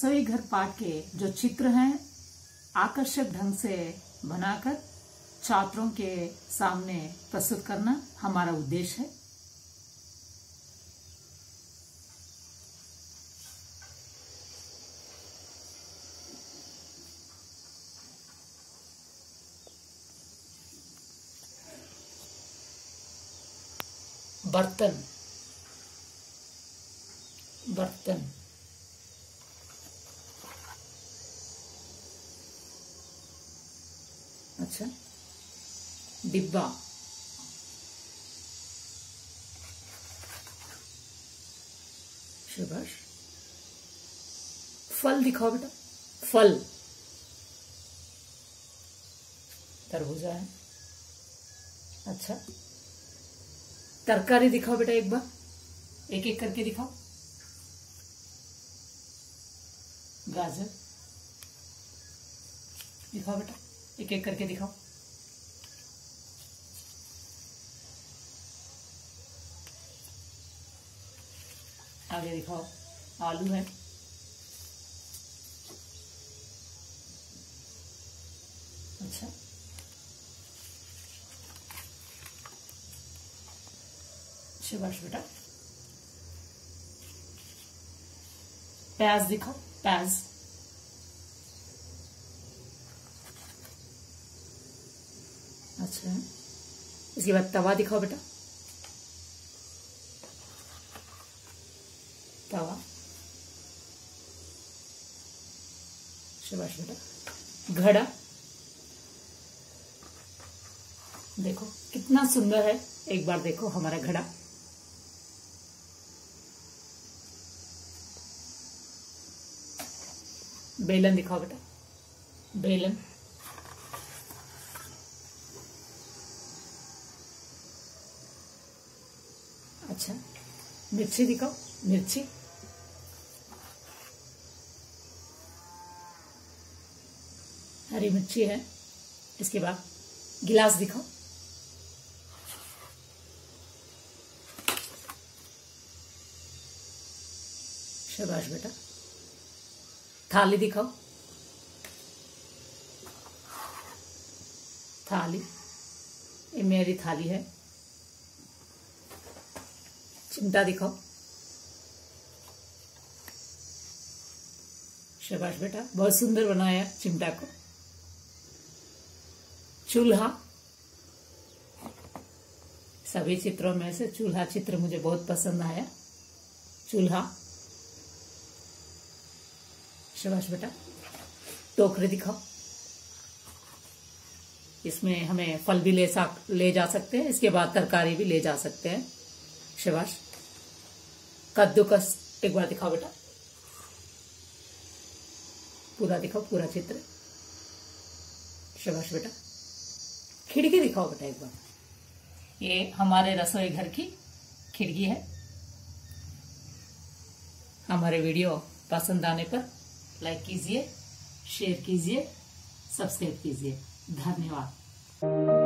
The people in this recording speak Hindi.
रसोई घर पाठ के जो चित्र हैं, आकर्षक ढंग से बनाकर छात्रों के सामने प्रस्तुत करना हमारा उद्देश्य है। बर्तन बर्तन। अच्छा डिब्बा शाबाश फल दिखाओ बेटा। फल तरबूजा है। अच्छा। तरकारी दिखाओ बेटा एक बार। एक एक करके दिखाओ। गाजर। दिखाओ बेटा। एक एक करके दिखाओ। आगे दिखाओ। आलू है। अच्छा। शाबाश बेटा। प्याज दिखाओ। प्याज। अच्छा। इसके बाद तवा दिखाओ बेटा। तवा। शाबाश बेटा। घड़ा। देखो, कितना सुंदर है। एक बार देखो हमारा घड़ा। बेलन दिखाओ बेटा। बेलन। अच्छा। मिर्ची दिखाओ, मिर्ची। हरी मिर्ची है। इसके बाद गिलास दिखाओ। शाबाश बेटा। थाली दिखाओ। थाली। ये मेरी थाली है। चिमटा दिखाओ। शाबाश बेटा, बहुत सुंदर बनाया चिमटा को। चूल्हा। सभी चित्रों में से चूल्हा चित्र मुझे बहुत पसंद आया। चूल्हा। शाबाश बेटा, टोकरी दिखाओ। इसमें हमें फल भी ले सा, ले जा सकते हैं, इसके बाद तरकारी भी ले जा सकते हैं। शाबाश कद्दूकस एक बार दिखाओ बेटा। पूरा दिखाओ, पूरा चित्र। शाबाश बेटा, खिड़की दिखाओ बेटा एक बार। ये हमारे रसोई घर की खिड़की है। हमारे वीडियो पसंद आने पर लाइक कीजिए, शेयर कीजिए, सब्सक्राइब कीजिए। धन्यवाद।